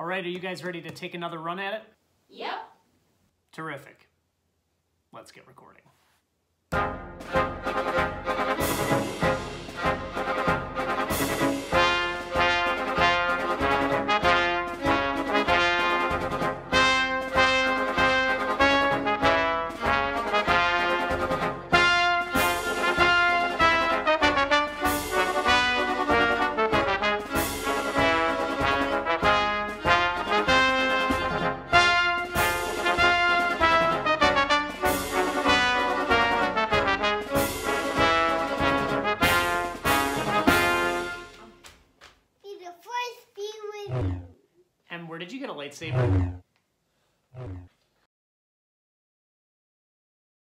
All right, are you guys ready to take another run at it? Yep. Terrific. Let's get recording. And where did you get a lightsaber?